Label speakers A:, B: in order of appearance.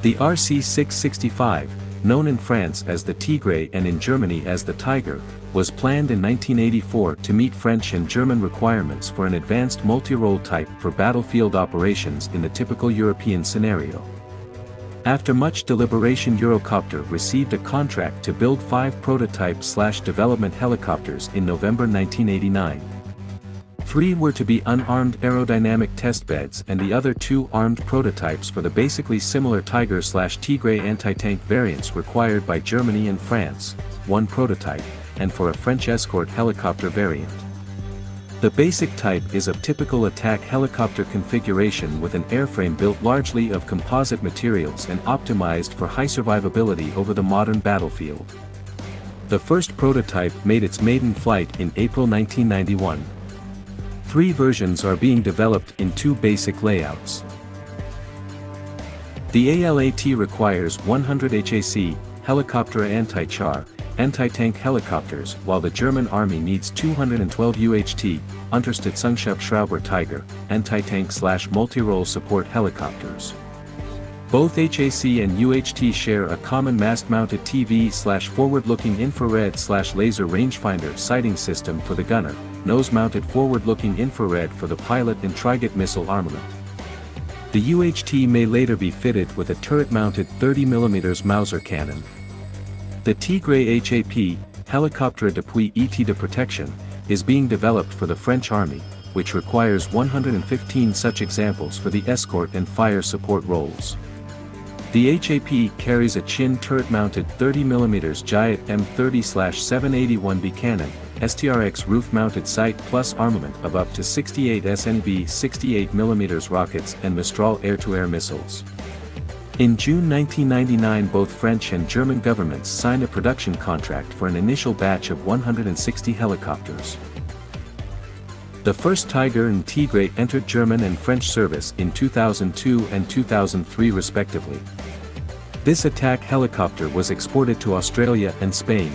A: The EC-665, known in France as the Tigre and in Germany as the Tiger, was planned in 1984 to meet French and German requirements for an advanced multi-role type for battlefield operations in the typical European scenario. After much deliberation Eurocopter received a contract to build five prototype-slash-development helicopters in November 1989. Three were to be unarmed aerodynamic testbeds and the other two armed prototypes for the basically similar Tiger-slash-Tigre anti-tank variants required by Germany and France, one prototype, and for a French escort helicopter variant. The basic type is of typical attack helicopter configuration with an airframe built largely of composite materials and optimized for high survivability over the modern battlefield. The first prototype made its maiden flight in April 1991. Three versions are being developed in two basic layouts. The ALAT requires 100 HAC, helicopter anti-char, anti-tank helicopters while the German army needs 212 UHT, Unterstützungsschrauber Tiger, anti-tank slash multi-role support helicopters. Both HAC and UHT share a common mast-mounted TV slash forward-looking infrared slash laser rangefinder sighting system for the gunner, nose-mounted forward-looking infrared for the pilot and Trigat missile armament. The UHT may later be fitted with a turret-mounted 30mm Mauser cannon, the Tigre HAP, Helicopter d'appui et de protection, is being developed for the French Army, which requires 115 such examples for the escort and fire support roles. The HAP carries a chin turret-mounted 30mm Giat M30-781B cannon, Strix roof-mounted sight plus armament of up to 68 SNEB 68mm rockets and Mistral air-to-air -air missiles. In June 1999 both French and German governments signed a production contract for an initial batch of 160 helicopters. The first Tiger and Tigre entered German and French service in 2002 and 2003 respectively. This attack helicopter was exported to Australia and Spain,